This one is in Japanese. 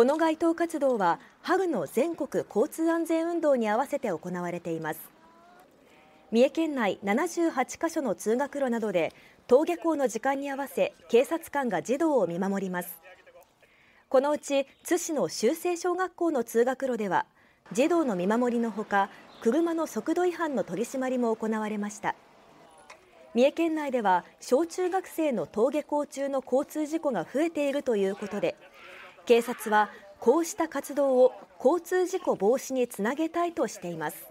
この街頭活動は春の全国交通安全運動に合わせて行われています。三重県内78カ所の通学路などで登下校の時間に合わせ警察官が児童を見守ります。このうち津市の修正小学校の通学路では児童の見守りのほか車の速度違反の取り締まりも行われました。三重県内では小中学生の登下校中の交通事故が増えているということで警察はこうした活動を交通事故防止につなげたいとしています。